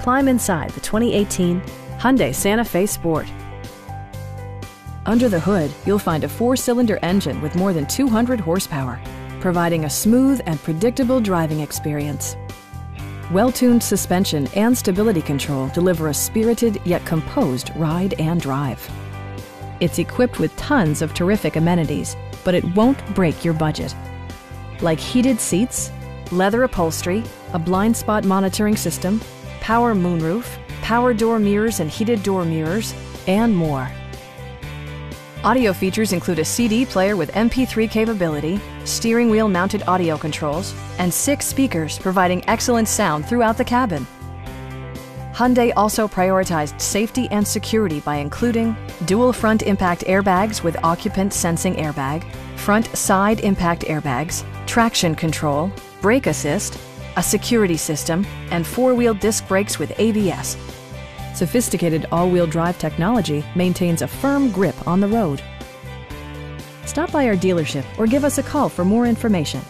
Climb inside the 2018 Hyundai Santa Fe Sport. Under the hood, you'll find a four-cylinder engine with more than 200 horsepower, providing a smooth and predictable driving experience. Well-tuned suspension and stability control deliver a spirited yet composed ride and drive. It's equipped with tons of terrific amenities, but it won't break your budget. Like heated seats, leather upholstery, a blind spot monitoring system, power moonroof, power door mirrors and heated door mirrors, and more. Audio features include a CD player with MP3 capability, steering wheel mounted audio controls, and six speakers providing excellent sound throughout the cabin. Hyundai also prioritized safety and security by including dual front impact airbags with occupant sensing airbag, front side impact airbags, traction control, brake assist, a security system, and four-wheel disc brakes with ABS. Sophisticated all-wheel drive technology maintains a firm grip on the road. Stop by our dealership or give us a call for more information.